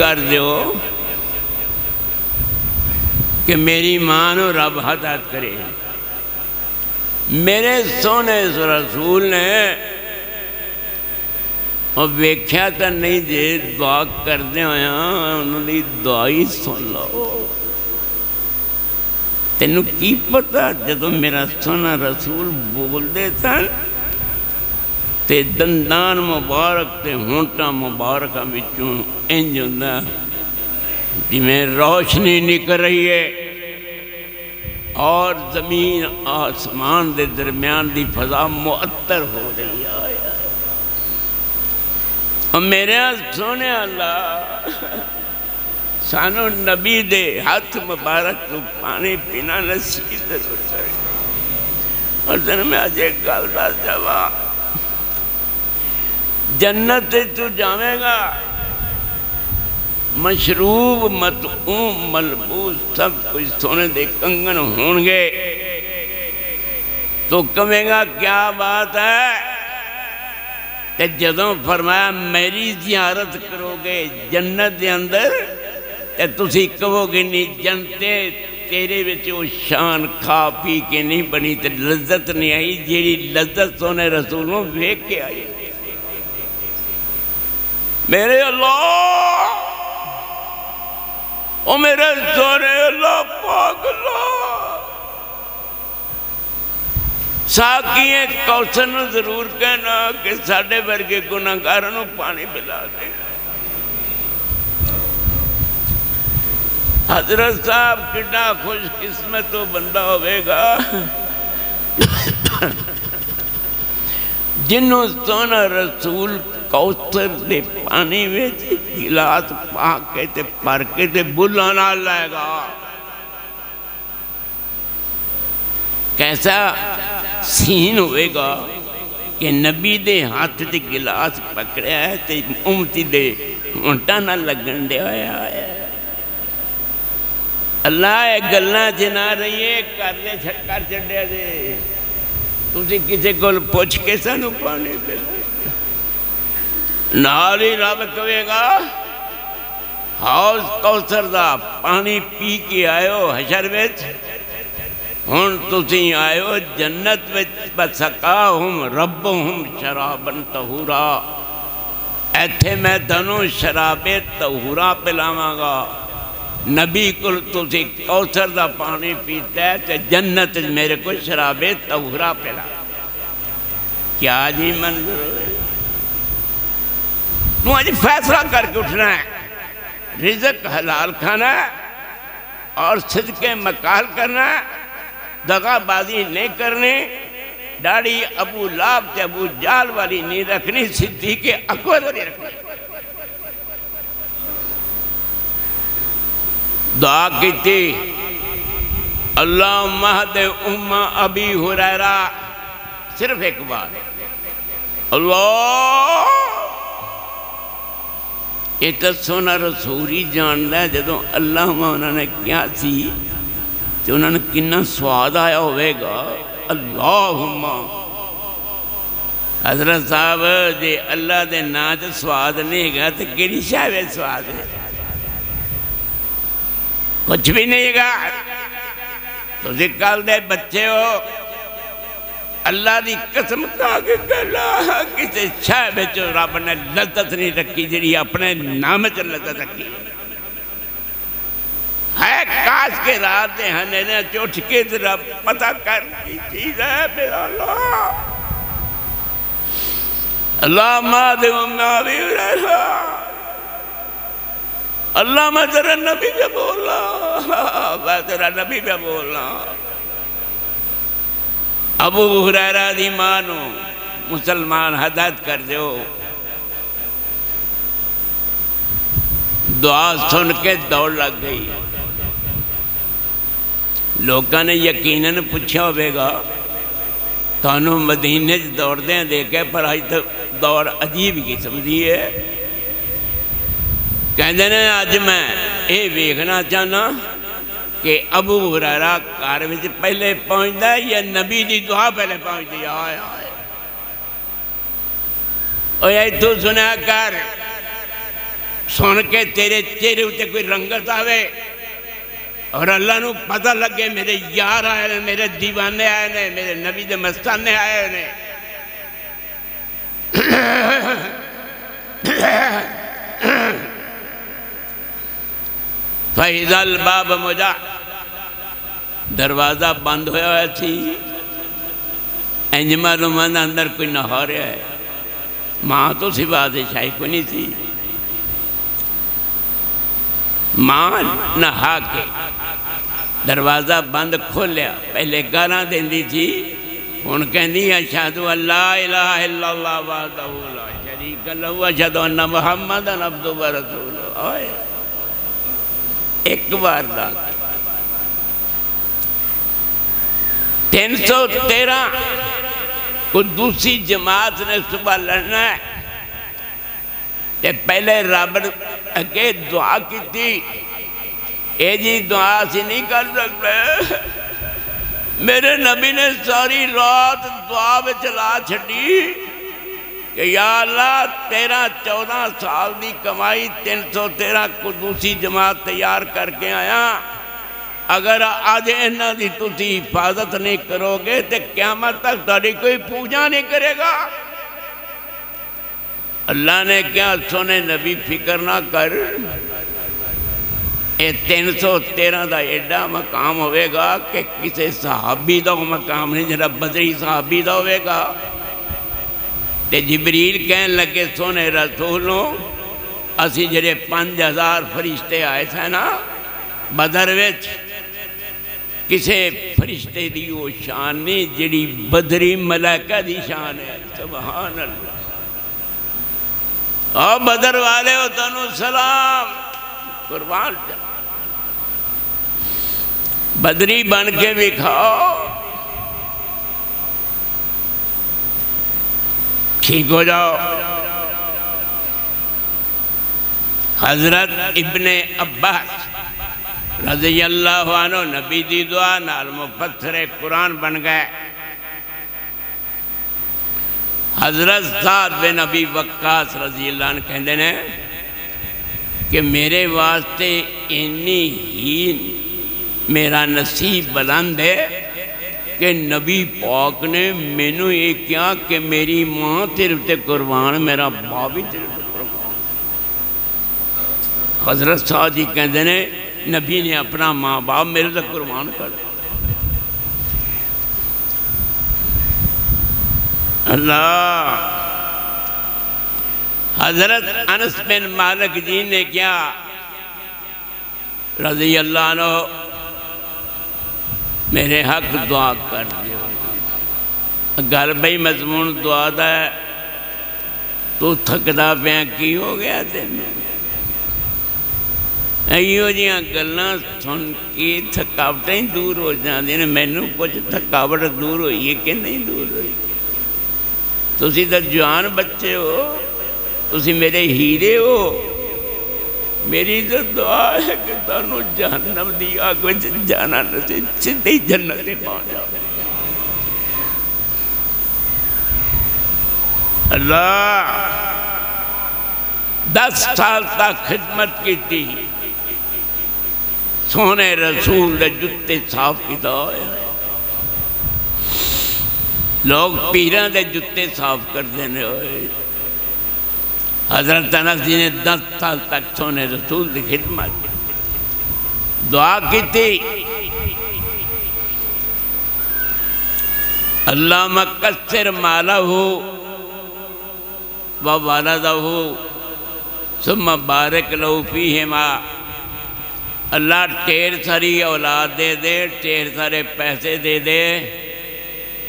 कर दो कि मेरी माँ रब हदायत करे। मेरे सोने रसूल ने वेख्या तो नहीं जे दुआ होया, उन्होंने दुआ ही सुन लो। तेन की पता जो मेरा सोना रसूल बोलते सन ते दंदान मुबारक, ते होंटा मुबारक बिचों इंज होंदा, जिमें रोशनी निकल रही है, और ज़मीन आसमान के दरम्यान की फजा मुअत्तर हो रही है। मेरे सोने अल्लाह, सानू नबी दे हाथ मुबारक तो पानी पीना नसीब और मैं अजय गल दस जावा जन्नत तू जावेगा। मशरूब, मतऊम, मलबूस, सब कुछ सोने दे कंगन होंगे। तो कहेगा क्या बात है? कि जदों फरमाया, मेरी जियारत करोगे जन्नत के अंदर तो तुम कहोगे नहीं, जनते तेरे बच्च शान खा पी के नहीं बनी तो लज्जत नहीं आई जी लज्जत सोने रसूलों वेख के आई। मेरे अल्लाह। ओ मेरे जोरे अल्लाह पागला। साकी कौशन ज़रूर कहना कि साढ़े वर्गे गुनाकार पानी पिला दे। हज़रत साहब कितना खुशकिस्मत तो बंदा होगा जिन्हों सोना रसूल कौशल के पानी में गिलास पा के भर के बुला ना लाएगा कैसा सीन होएगा कि नबी दे हाथ से गिलास पकड़िया है तो उमती दे ऊंटा ना लगन दिया अल्लाह गल जना रही है, कर ले कर छड़िया जे तुम किसी को पुछ के सानू पाने पे ही रब कहेगा हाउस कौसर का पानी पी के आयो हशर बिच हूँ तुम आयो जन्नत बसका हूँ रब हूँ शराबन तहूरा। इथे मैं तनु शराबे तहूरा पिलावगा। नबी को कौसर का पानी पीता है तो जन्नत मेरे को शराबे तहूरा पिला। क्या जी मंजूर तू अज फैसला करके उठना है। रिजक हलाल खाना और सिदके मकाल करना दगाबाजी नहीं करनी। दाढ़ी अबू लाभ से अबू जाल वाली नहीं रखनी सिद्धि के अकबर वाली रखनी। दुआ की अल्लाह महद उम्मा अभी हुरैरा, सिर्फ़ एक बार अल्लाह ये तो सोना रसूरी जानना जो अल्लाह उन्होंने क्या सी तो उन्होंने कि स्वाद आया होगा अल्लाह हज़रत साहब, जे अल्लाह के ना च स्वाद नहीं है तो कि शाह स्वाद है? कुछ भी नहीं है तुम कल दे बच्चे हो अल्लाह की कसम किसी शाह रब ने लदत नहीं रखी जी अपने नाम च लदत रखी। है काश के रात चुठ के पता कर अल्लाह। मैं तेरा नबी पे बोल रहा मैं तेरा नबी पे बोल। रहा अबू हुरैरा दी मानो मुसलमान हदायत कर दो दुआ सुन के दौड़ लग गई। लोगों ने यकीन पूछा होगा थानू मदीने दौड़द देखे, पर अज तो दौड़ अजीब किस्म की है कहते ने अज मैं ये वेखना चाहना कि अबू हुरारा घर में पहले पहुँचता या नबी की दुआ पहले पहुँचती आए आए इतों सुना कर। सुन के तेरे चेहरे उत्ते कोई रंगत आवे? और अल्लाह न पता लगे, मेरे यार आए ने, मेरे दीवाने आए ने, मेरे नबी दे मस्ताने आए ने। फैजल बाब मुजा दरवाज़ा बंद होया थी। इंज मालूम अंदर कोई नहा है। माँ तो सी बादशाही को नहीं थी। माँ नहा के दरवाज़ा बंद खोलिया। पहले गाला देंदी थी। हूँ कहती अशादू अल्लाह एक बार दा। तीन सौ तेरह। को दूसरी जमात ने सुबह लड़ना है। ते पहले रब अगे दुआ की थी ये जी दुआ सी नहीं कर सकते। मेरे नबी ने सारी रात दुआ में चला छी तेरह चौदह साल की कमाई तीन सौ तेरह को दूसरी जमात तैयार करके आया। अगर अज इन्हों की तुम हिफाजत नहीं करोगे तो क्यामत तक तारी कोई पूजा नहीं करेगा। अल्लाह ने क्या सोने, नबी फ़िक्र ना कर, ये तीन सौ तेरह का एडा मकाम होगा कि किसी सहाबी का मकाम नहीं जरा बदरी सहाबी का होगा तो जबरील कह लगे, सोने रसूलों, असी जे पाँच हज़ार फरिश्ते आए थे ना, बदर विच किसी फरिश्ते की वो शान नहीं जी बदरी मलैका की शान है। सुबहान अल्लाह बदर वाले हो तुम सलाम। कुर्बान बदरी बन के भी खाओ ठीक हो जाओ। हज़रत इब्ने अब्बास रज़ी अल्लाह नबी दी दुआ नाल मुफसर कुरान बन गए। हज़रत साद बिन नबी वक्कास रज़ी अल्लाह कहते हैं कि मेरे वास्ते इन्नी ही मेरा नसीब बुलंद है कि नबी पाक ने मैनू ये कहा कि मेरी माँ तेरे उत्ते कुर्बान, मेरा बाप भी तेरे कुर्बान। हज़रत साहब जी कहते हैं नबी ने अपना माँ बाप मेरे तक कुर्बान कर अल्लाह, हज़रत अनस बिन मालिक जी ने क्या रज़ी अल्लाह नो मेरे हक दुआ कर दियो। गल बई मजमून दुआ दा तू थकदा की हो गया तेन इो गल सुन के थकावट ही दूर हो ने मैनू कुछ थकावट दूर है कि नहीं दूर हुई तो जवान बच्चे हो तुम मेरे हीरे हो मेरी तो दुआ है कि तुम जहनम की अग जाना नहीं सीधे जन्नत पहुँच जाओ अल्लाह दस साल तक खिदमत की थी सोने रसूल के जुत्ते साफ़ किया लोग पीर के जुत्ते साफ़ करते हैं हज़रत अनस जी ने दस साल तक सोने रसूल की खिदमत दुआ की। थी अल्लाह मकसर माला हो व वालद हो सुम बारक लो पी है माँ अल्लाह ढेर सारी औलाद दे दे, ढेर सारे पैसे दे दे,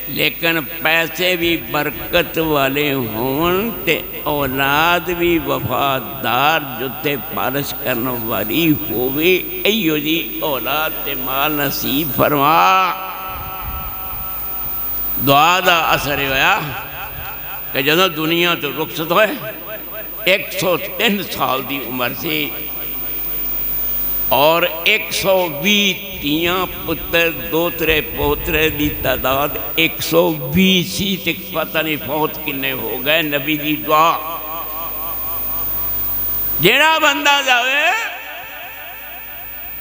लेकिन पैसे भी बरकत वाले होन ते औलाद भी वफादार जुते पारश करने वाली होवे। इो जी, औलाद ते माल नसीब फरमा। दुआ का असर होया कि जो दुनिया तो रुखसत होए, एक सौ तीन साल की उम्र से और एक सौ भी तिया पुत्र दोतरे पोतरे की तादाद एक सौ भी सी तक पता नहीं फौत किन्ने हो गए नबी की दुआ। जेड़ा बंदा जावे,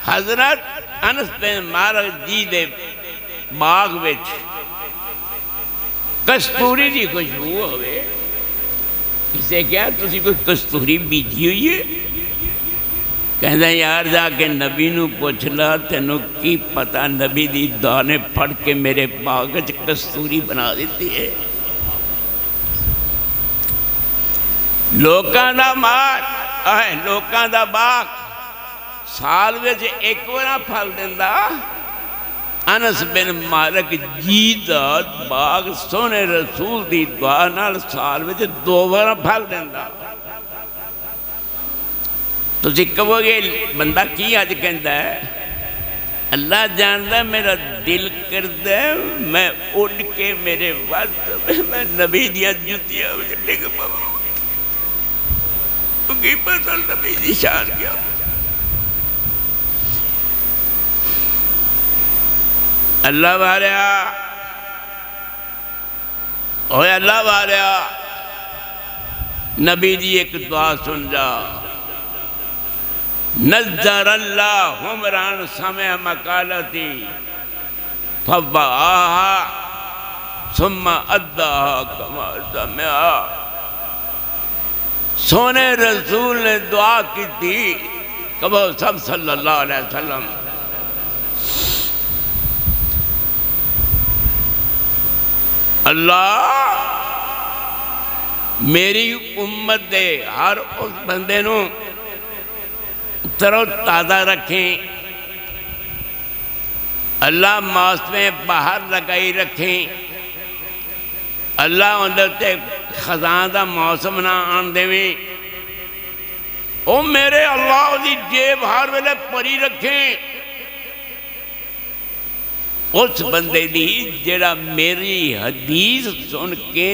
हज़रत अनस मारक जी दे बाग विच कस्तूरी की खुशबू होवे। किसे क्या तुम कोई कस्तूरी बीजी हुई है ਕਹਿੰਦਾ ਯਾਰ ਜਾ ਕੇ ਨਬੀ ਨੂੰ ਪੁੱਛ ਲਾ ਤੈਨੂੰ ਕੀ ਪਤਾ ਨਬੀ ਦੀ ਦੁਆ ਨੇ ਫੜ ਕੇ ਮੇਰੇ ਬਾਗ 'ਚ ਕਸਤੂਰੀ ਬਣਾ ਦਿੱਤੀ ਹੈ ਲੋਕਾਂ ਦਾ ਮਾਲ ਹੈ ਲੋਕਾਂ ਦਾ ਬਾਗ ਸਾਲ ਵਿੱਚ ਇੱਕ ਵਾਰ ਫਲ ਦਿੰਦਾ ਅਨਸ ਬਿਨ ਮਾਲਕ ਜੀ ਦਾ ਬਾਗ ਸੋਹਣੇ ਰਸੂਲ ਦੀ ਦੁਆ ਨਾਲ ਸਾਲ ਵਿੱਚ ਦੋ ਵਾਰ ਫਲ ਦਿੰਦਾ ਤੁਸੀਂ ਕਹੋਗੇ ਬੰਦਾ ਕੀ ਅੱਜ ਕਹਿੰਦਾ ਹੈ ਅੱਲਾ ਜਾਣਦਾ ਮੇਰਾ ਦਿਲ ਕਰਦਾ ਮੈਂ ਉੱਡ ਕੇ ਮੇਰੇ ਵੱਲ ਮੈਂ ਨਬੀ ਦੀਆਂ ਜੁੱਤੀਆਂ ਵਿੱਚ ਡਿੱਗ ਪਵਾਂ ਕੀ ਪਤਾ ਨਬੀ ਦੀ ਸ਼ਾਨ ਕਿਆ ਅੱਲਾ ਵਾਲਿਆ ਓਏ ਅੱਲਾ ਵਾਲਿਆ ਨਬੀ ਦੀ ਇੱਕ ਦੁਆ ਸੁਣ ਜਾ नज़र अल्लाह हमरान समय मकालती सोने रसूल ने दुआ की थी, कबो सब सल्लल्लाहु अलैहि वसल्लम। अल्लाह, मेरी उम्मत दे, हर उस बंदे नू तरो ताज़ा रखें। अल्लाह मौसमें बाहर लगाई रखें। अल्लाह ते खजान का मौसम ना आन देवें। ओ मेरे अल्लाह की जेब हर वेले भरी रखें। उस बंदे जड़ा मेरी हदीस सुन के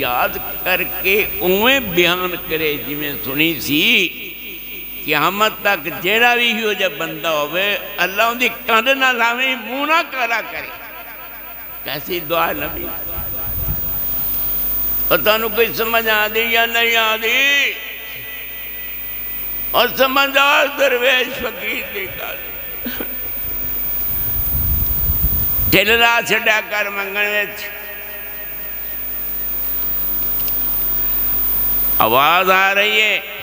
याद करके उवें बयान करे जिमें सुनी सी क्यामत तक जेड़ा भी हो जा बंदा हो अल्लाह उनकी कंध ना लावे मुँह ना काला करे। कैसी दुआ नबी? और कोई समझ आती या नहीं आती और समझदार दरवेश फकीर की गल। ढिलरा छड़ा कर मंगण आवाज़ आ रही है।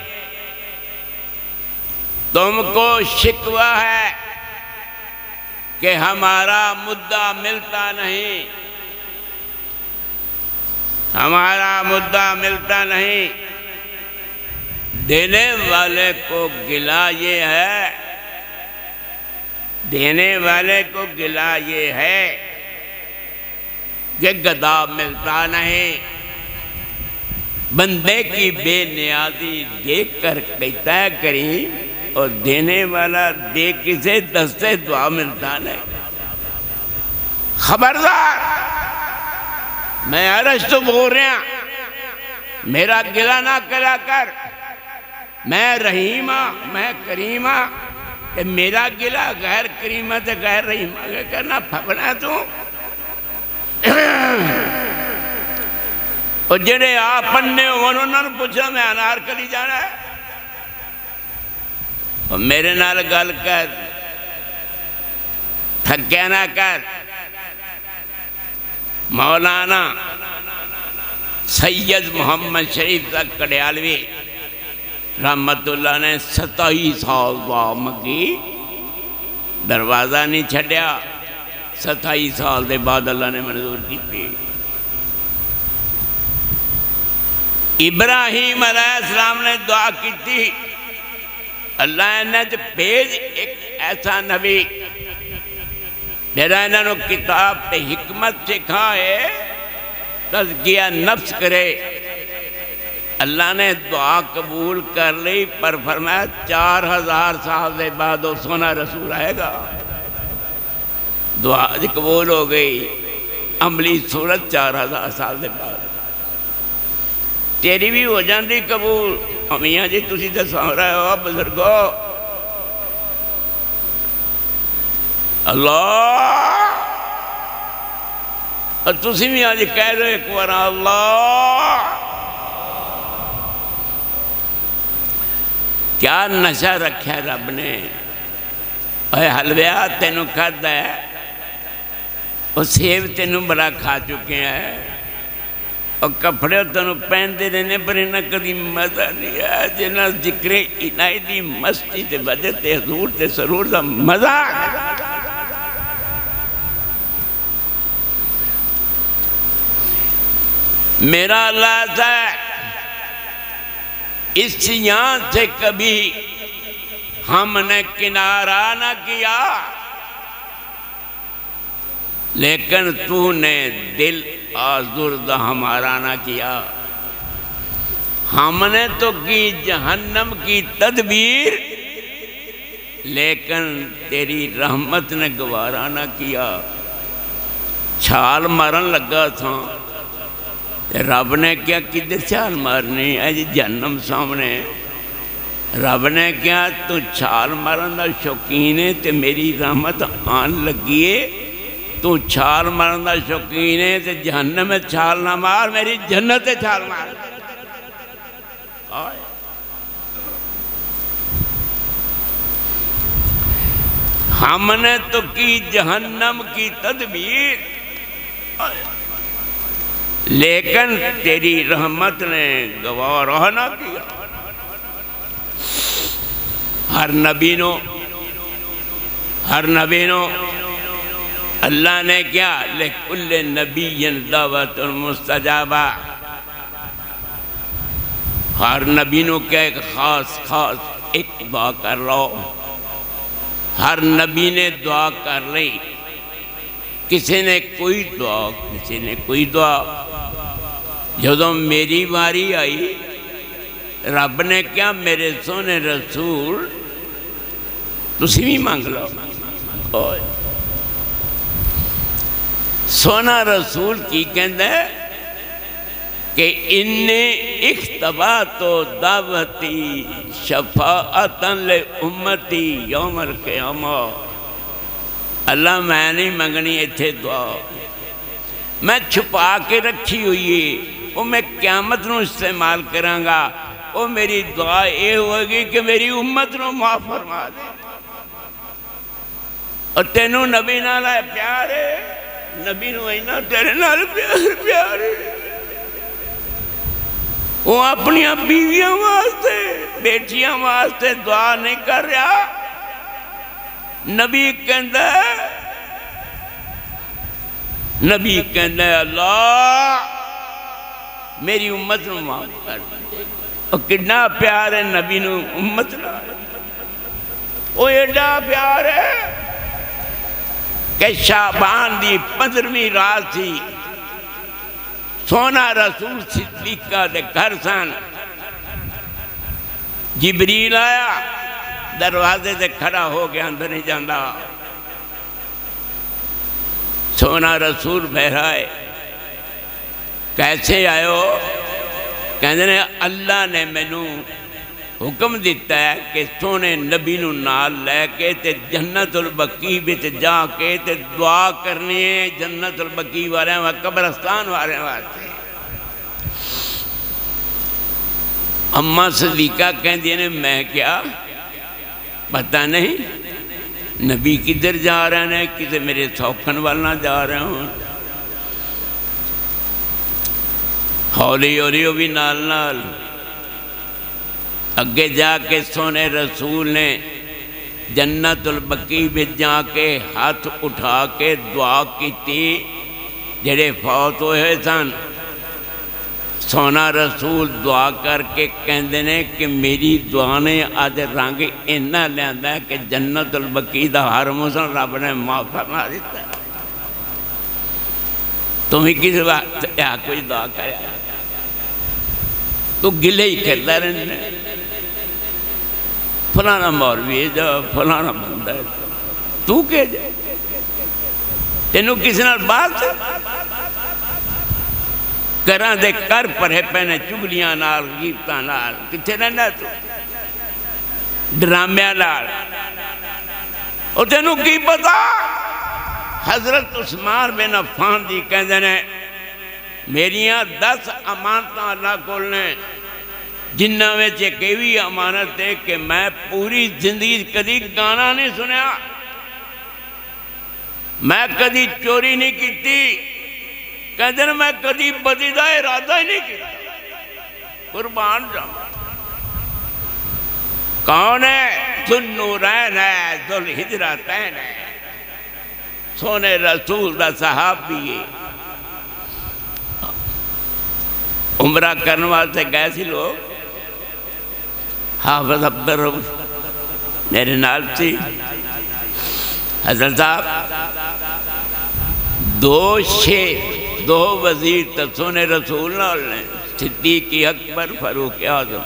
तुमको शिकवा है कि हमारा मुद्दा मिलता नहीं। हमारा मुद्दा मिलता नहीं। देने वाले को गिला ये है। देने वाले को गिला ये है कि गदा मिलता नहीं। बंदे की बेनियाजी देख कर कहता करी और देने वाला दे किसे दस्ते दुआ मिलता नहीं। खबरदार, मैं अरश तो बोल रहा, मेरा गिला ना करा कर मैं रहीमा, मैं करीमा ते मेरा गिला गैर करीमा ते गैर रहीमा के करना फकना तू। और जेडे आप पन्ने उन्होंने पूछा, मैं अनार कली जाना है। मेरे नाल गल कर थक्या ना कर। मौलाना सैयद मोहम्मद शरीफ तक कड़ियालवी रहमतुल्ला ने सताई साल दुआ मंगी, दरवाज़ा नहीं छड़िया। सताई साल के बाद अल्लाह ने मंजूर की इब्राहिम अलैहिस्सलाम ने दुआ की अल्लाह ने भेज एक ऐसा नबी जरा इन्हों किताब ते हिकमत सिखाए तजकिया नफ्स करे अल्लाह ने दुआ कबूल कर ली पर फरमाया चार हज़ार साल के बाद वो सोना रसूल आएगा दुआ कबूल हो गई अमली सूरत चार हज़ार साल के बाद तेरी भी हो जाती कबूल। अमिया जी तुम तो सौ रहे हो बुजुर्गो अल्लाह। तुम भी अज कह रहे एक बार, अल्लाह। क्या नशा रखा रब ने? हलविया तेन है वो सेब तेन बड़ा खा चुके हैं। और कपड़े तेन पहनते रहने पर इन्हें कभी मज़ा नहीं आया। जिन्हें जिक्रे इनाई की मस्ती से वजह से हजूर से सरूर का मज़ा मेरा अल्लाह है, इस यहाँ से कभी हमने किनारा ना किया। लेकिन तूने दिल आजुर्द हमारा ना किया। हमने तो की जहन्नम की तदबीर, लेकिन तेरी रहमत ने गवारा ना किया। छाल मारन लगा था। रब ने क्या किधर छाल मारनी है जी जन्म सामने? रब ने क्या तू छाल मारन का शौकीन है तो मेरी रहमत आन लगी है? तू छाल मारन का शौकीन है तो जहन में छाल ना मार, मेरी जन्नत छाल मार। हमने तो की जहन्नम की तदबीर। लेकिन तेरी रहमत ने गवाह ना किया। हर नबीनो हर नबीनो अल्लाह ने क्या? कुल नबी दावत मुस्तजाबा। हर नबीनों क्या एक ख़ास ख़ास एक दुआ कर लो। हर नबी ने दुआ कर ली। किसी ने कोई दुआ, किसी ने कोई दुआ। जो मेरी बारी आई, रब ने क्या मेरे सोने रसूल तुम भी मंग लो? सोना रसूल की कहता कि इन्ने इख्तबा तो दावती शफाअतन ले उम्मती यौमर क़यामा अल्लाह मैं नहीं मंगनी इतने दुआ। मैं छुपा के रखी हुई है, वो मैं क्यामत न इस्तेमाल कराँगा। वो मेरी दुआ ये होगी कि मेरी उम्मत न माफ़ फरमा दे। और तेनों नबी नाल प्यार है। नबी इना तेरे नाल प्यार प्यार। वो अपन बीविया वास्ते, बेटिया वास्ते दुआ नहीं कर रहा। नबी कहता नबी कहता अल्लाह, मेरी उम्मत न माफ़ कर और कि प्यार है नबी उम्मत वो एडा प्यार है कि शाबान की पंद्रहवीं रात थी। सोना रसूल सिद्दीका के घर सन। जिबरील आया, दरवाजे से खड़ा हो गया, अंदर नहीं जाता सोना रसूल बहराए, कैसे आयो? कहते अल्लाह ने मैनू हुक्म दिता है कि सोने नबी नाल लैके ते जन्नतुल बकी बिच जाके ते दुआ करनी है जन्नतुल बकी वाले कब्रस्तान वाले वास्ते। अम्मा सदीका कहती ने, मैं क्या? पता नहीं। नबी किधर जा रहे हैं? किसे मेरे सौखन वाल ना जा रहे हो? हौली हौली वो भी नाल नाल अगे जाके सोने रसूल ने जन्नतुल बकी में जाके हाथ उठा के दुआ की जेड़े फौत होए सन सोना रसूल दुआ करके कहते ने कि मेरी दुआ ने अज रंग इन्ना लिया कि जन्नतुल बकी का हर मौसम रब ने माफ़ करना दिता तुम किस बात कोई दुआ कर तो गिले ही करता रहना फलाना मौलवी जा, फलाना बंदा है। तू कह जा तेन किसी बात घर दे कर भरे पैने चुगलियाँ गीत ड्रामिया तेन की पता? हज़रत उस्मान बिन अफान जी कहते हैं मेरिया दस अमानत अल्लाह को जिन्होंने एक भी अमानत है कि मैं पूरी ज़िंदगी कभी गाना नहीं सुनया। मैं कभी चोरी नहीं की कहते मैं कभी बदी का इरादा ही नहीं किया कुर्बान जा कौन है? सुनू रैन है दुल हिजरा तैन है। सोने रसूल का साहब उमरा करने वास्ते गए थे लोग। हाफज अब्बर मेरे नाल सी हज़रत साहब दो छे दो वज़ीर तो सोने रसूल नाल ने सिद्दीकी अकबर, फरूक आज़म।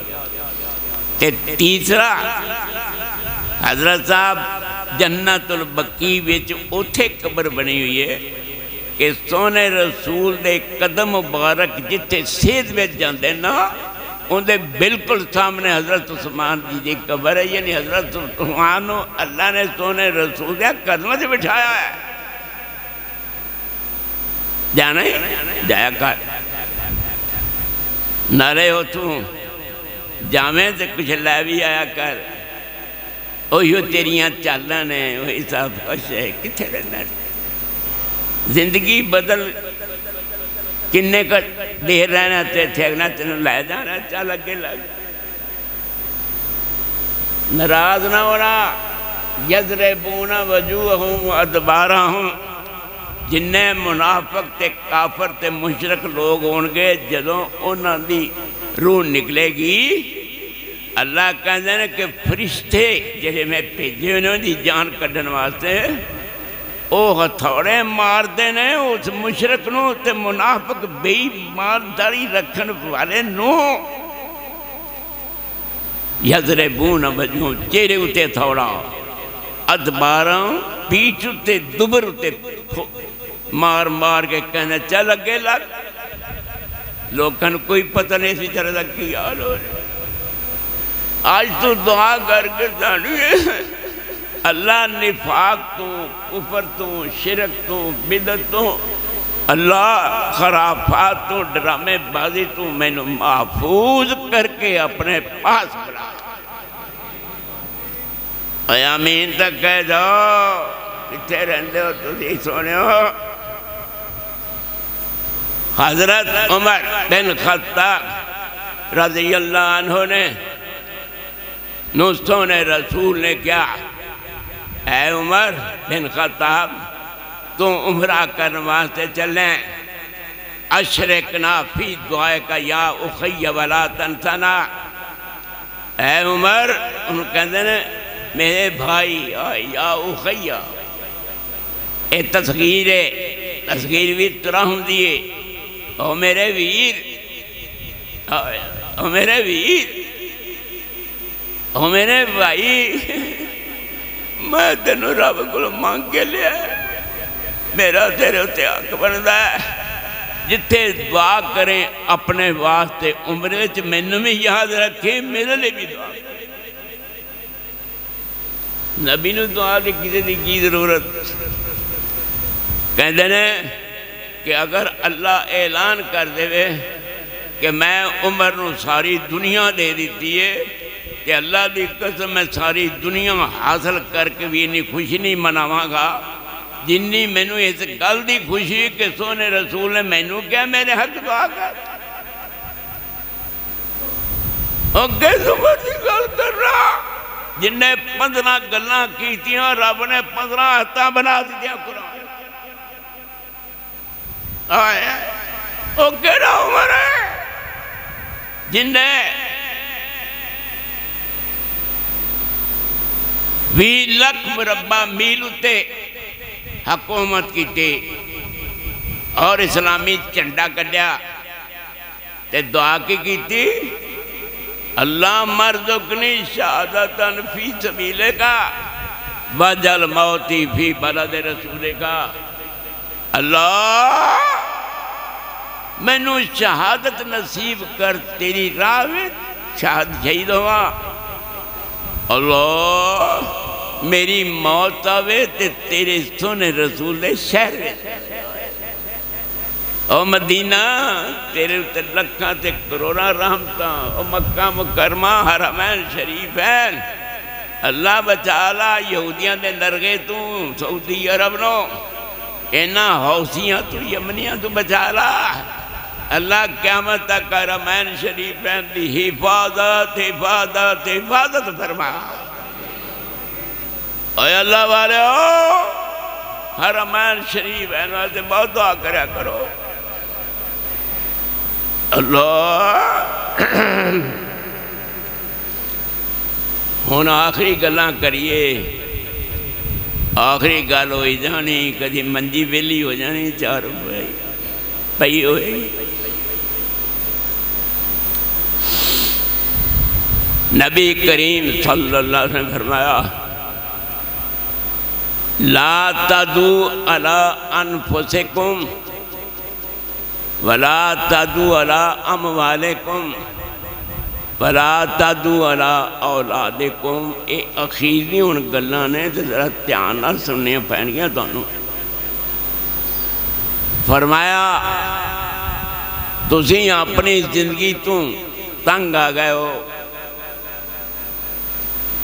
ते तीसरा, हज़रत साहब जन्नतुल बकी विच उथे कबर बनी हुई है कि सोने रसूल दे कदम मुबारक जिथे सेहत में जाते ना उनके बिल्कुल सामने हज़रत उस्मान जी की कबर है, यानी हज़रत उस्मान अल्लाह ने सोने रसूल कदम से बिठाया है। जाना? ही जाया कर। नारे हो तू। जावे तो कुछ लै भी आया कर। उही तेरिया चाल ने वही सब खुश है। कितने रहना ज़िंदगी बदल किन्ने देर रहना ते थेगना तेन लै जाना, चल अगे लग। नाराज़ ना होना, यजरे बूना वज़ू हूँ, अदबारा हूँ। जिन्हें मुनाफक ते काफर ते मुशरक लोग होंगे जो उन्होंने रूह निकलेगी, अल्लाह कहते हैं कि फरिश्ते जे मैं भेजे उन्होंने जान कढ़न वास्ते हथौड़े मारते ने उस मुशरक मुनाफक बेईमानदारी रखन वाले नो। यजरे बून बजू, चेहरे उत्ते थौड़ा। अदबारा, पीठ उत्ते दुबर उत्ते मार मार के कहने, चल अगे लग। लोगों कोई पता नहीं सी चलता की हाल हो रहा आज तू दुआ करके अल्लाह निफाक तू, कुफर तू, शिरक तू, बिदत तू, अल्लाह खराफात तू ड्रामे बाजी तू मैनू महफूज करके अपने पास बुला। अमीन तक कह जाओ कितने रहते हो तुम सोने हो। हज़रत उमर बिन खत्ताब रज़ी अल्लाह ने नुस्तों ने रसूल ने क्या है उमर बिन खत्ताब तू उमरा करने वास्ते चले। अशरक ना फ़ी दुआ का या उखैया वाला तनसना। है उमर, उन कहते ने मेरे भाई या उखैया। ये तस्वीर है तस्वीर भी तरह होंगी ओ मेरे वीर ओ मेरे वीर, ओ मेरे भाई। मैं तेन रब को मंग के लिया मेरा तेरे उत्ते हक बनता है। जिथे दुआ करें अपने वास्ते उम्र मैनू भी याद रखे, मेरे लिए भी दुआ नबी दुआ की किसी की ज़रूरत? कहते ने कि अगर अल्लाह ऐलान कर दे कि मैं उम्र सारी दुनिया दे दी है कि अल्लाह की कसम मैं सारी दुनिया हासिल करके भी इन्नी खुशी नहीं मनावगा। जिन्नी मैनू इस गल की खुशी कि सोने रसूल ने मैनू क्या मेरे हक दुआ कर। अगे सुमर की गल कर रहा। जिन्हें पंद्रह गल् की रब ने पंद्रह हत्त बना दी कुरान। केड़ा उम्र है जिन्हें भी लख मुरबा मील उत्ते हकूमत की और इस्लामी झंडा कढ़िया दुआ की की अल्लाह मरजुकनी शहादतन फ़ी सबीले का बजल मौती फ़ी बलद रसूले का अल्लाह, मैनू शहादत नसीब कर, तेरी राह शहाद शहीद होवा। अल्लाह मेरी मौत आवे ते तेरे सोने रसूल शहर ओ मदीना, तेरे उत्ते लखा ते करोड़ा रहमत ओ मक्का मुकरमा हरमैन शरीफ है अल्लाह बचा ला, यहूदियों के नरगे तू, सऊदी अरब नो। इन्ना हौसियाँ तू, यमनिया तू बचा ला। अल्लाह क्यामत तक रमैन शरीफ की हिफाजत हिफाजत हिफाजत फरमा। अल्लाह वाले ओ हरमैन शरीफ है बहुत दुआ करा करो। अल्लाह। हूँ आखिरी गल करिए, आखिरी गल हो जानी कभी मंजी वेली हो जानी, चार पई हो नबी करीम सल्लल्लाहु अलैहि वसल्लम फरमाया ला तदू अला अनफुसिकुम वला तादू अला अम वाले कुम वला तादू अला औलादे कुम ये अखीरी हूँ गल् ने तो जरा ध्यान न सुननिया पैनिया थानू फरमाया तुम अपनी ज़िंदगी तू तंग आ गए हो।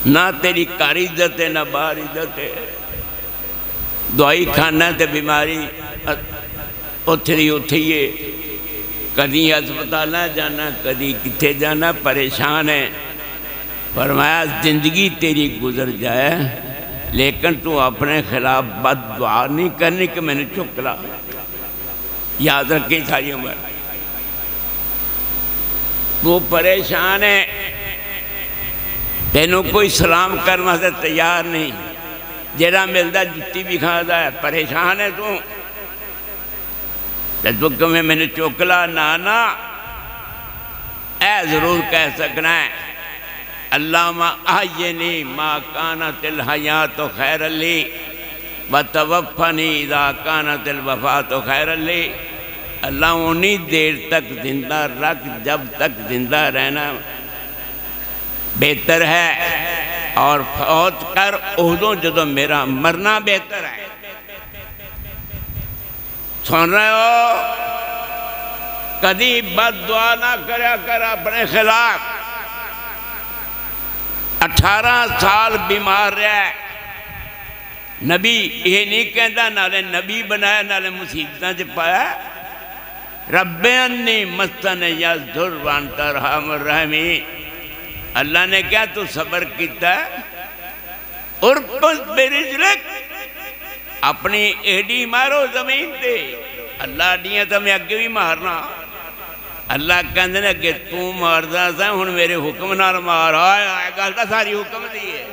ना तेरी घर इज़्ज़त है, ना बाहर इज़्ज़त है। दवाई खाना तो बीमारी उत्थे दी उत्थे ही कभी अस्पताल जाना कभी कितने जाना, परेशान है फरमाया, ज़िंदगी तेरी गुजर जाए, लेकिन तू अपने खिलाफ बद दुआ नहीं करनी कि मैंने चुक ला याद रखी सारी उम्र। तू परेशान है तेन कोई सलाम करने से तैयार नहीं। जरा मिलता जुत्ती भी खाता है, परेशान है तू। तो तू कमें मैंने चुकला ना ना ऐ ज़रूर कह सकना है आइए नहीं माँ काना तिल हया तो खैर अली व तवफ़नी इदा काना तिल वफा तो खैर अली अल्लाह उन्हीं देर तक ज़िंदा रख, जब तक ज़िंदा रहना बेहतर है। और फौत कर उदों जो मेरा मरना बेहतर है। सुन रहे हो? कभी बद दुआ ना करया कर अपने खिलाफ। अठारह साल बीमार रहा नबी ये नहीं कहता, नाले नबी बनाया, नाले मुसीबत च पाया। रबे अन्नी मस्तन या दुर्वानतर हम रहमी अल्लाह ने क्या तू सबर किया और मेरी अपनी एडी मारो ज़मीन से अल्लाह अड्डियाँ तो मैं अगे भी मारना। अल्लाह कहते ने अगे तू मारदा सा हूँ मेरे हुक्म न मार। गल तो सारी हुक्म दी है।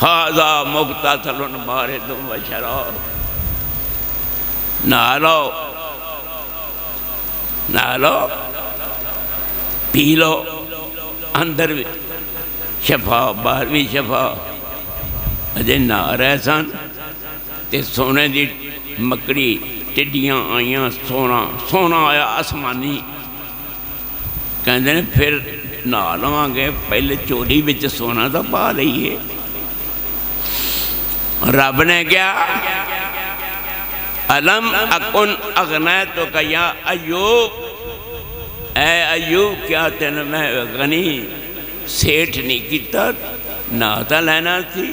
हाजा मुक्ता सलन मारे तुम बशरा ना लो ना लो पी लो। अंदर भी। शफा बाहर भी शफा। अजे ना रह सन। तो सोने की मकड़ी, टिड्डियाँ आईया, सोना सोना आया आसमानी। कहते फिर ना लवेंगे, पहले चोरी बिच सोना तो पा लीए रब ने क्या? अलम अकुन अगना तो कया अयूब ए अयूब क्या तेन मैं गनी? सेठ नहीं किया ना तो लेना थी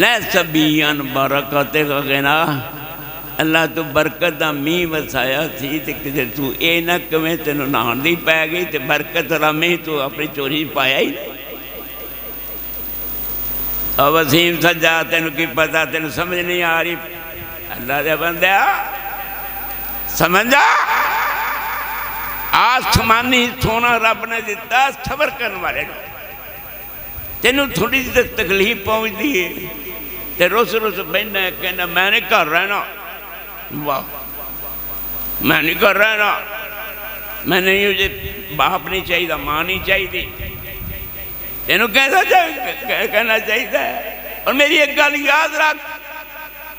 लै सबीन बरकत कहना अल्लाह तू बरकत का मीह वसाया थी तो कितने तू ये ना कमें तेन नहान की पै गई तो बरकत का मीह तू अपनी चोरी पाया ही अब वसीम सजा तेन की पता, तेन समझ नहीं आ रही। अल्लाह के बंद समझा आसमानी सोना रब ने दिता, सबर करने वाले तेन थोड़ी जी तकलीफ़ पहुँचती है। तो रुस रुस बहना कहना, मैं नहीं घर रहना। वाह। मैं नहीं घर रहना। मैं नहीं बाप नहीं चाहिए माँ नहीं चाहिए तेन कहना चाहिए कहना चाहिए और मेरी एक गल याद रख।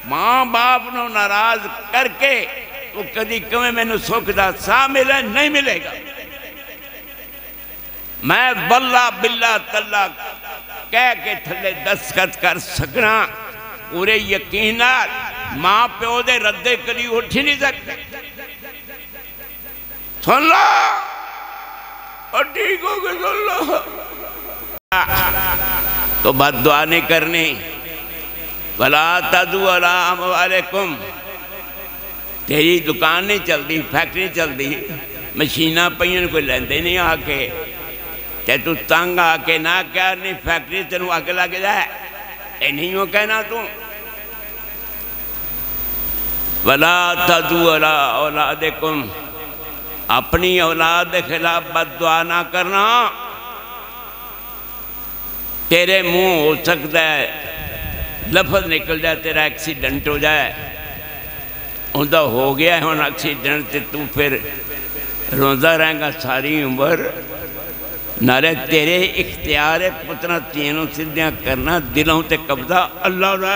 माँ बाप नाराज़ करके वो कभी कमें मैंने सुख का सा मिले, नहीं मिलेगा। मैं बल्ला बिल्ला तल्ला कह के थले दस्तखत कर सकना। पूरे यकीन माँ प्यो के रद्दे कभी उठ ही नहीं सकते सुन लो। और ठीक हो गए सुन लो। तो बद दुआ नहीं करनी। भला तदू अलाम वाले कुम तेरी दुकान नहीं चलती, फैक्ट्री चलती। मशीना पईन कोई लेंदे नहीं आके। ते तू तंग आके ना क्या नहीं फैक्ट्री तेन अग लग जाए। ये नहीं कहना तू। वला तदू अला औलाद कुम अपनी औलाद के खिलाफ बद दुआ ना करना। तेरे मुँह हो सकता है, लफज निकल जाए, तेरा एक्सीडेंट हो जाए। उनका हो गया हूँ एक्सीडेंट तो तू फिर रोंदा रहेगा सारी उम्र नाले तेरे इख्तियार है पुत्रा तीनों सीधिया करना दिलों ते कब्जा अल्लाह का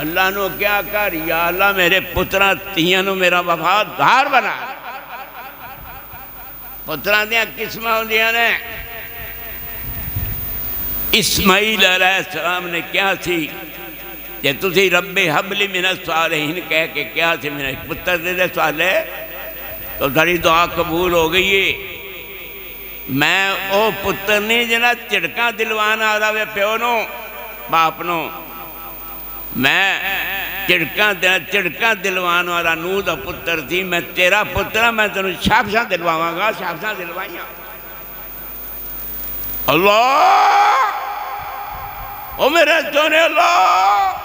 अल्लाह नो क्या कर या अल्लाह मेरे पुत्रा तिया मेरा वफादार बना पुत्रा दिया किस्म होंदिया ने इस्माइल सलाम ने क्या सी जे तुम रबे हबली मेरा सवाल ही कह के क्या सी मेरे पुत्र दे दे सवाले तो सारी दुआ कबूल हो गई है। मैं वो पुत्र नहीं जरा झिड़का रहा प्यो नो, बाप नो। मैं झिड़का झिड़का दिलवान वाला नूह का पुत्र थी। मैं तेरा पुत्र मैं तेन शाबशा दिलवावगा, शाबशा दिलवाइया। अल्लाह! ओ मेरे सोने अल्लाह!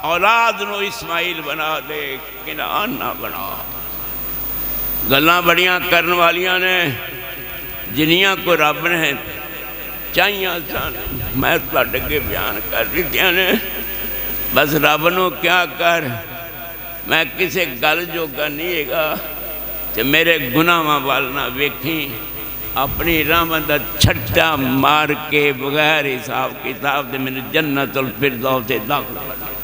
औलाद नो इस्माइल बना दे, किनान ना बना। गल् बड़िया करन वालिया ने जिनिया को रब ने चाहिए सन मैं थोड़े अगे बयान कर दित्तिया ने। बस रब न क्या कर, मैं किसी गल जोगा नहीं है तो मेरे गुनाहों वाल ना वेखी। अपनी रहमत छट्टा मार के बगैर हिसाब किताब से मैंने जन्नत फिर से दाखिल कर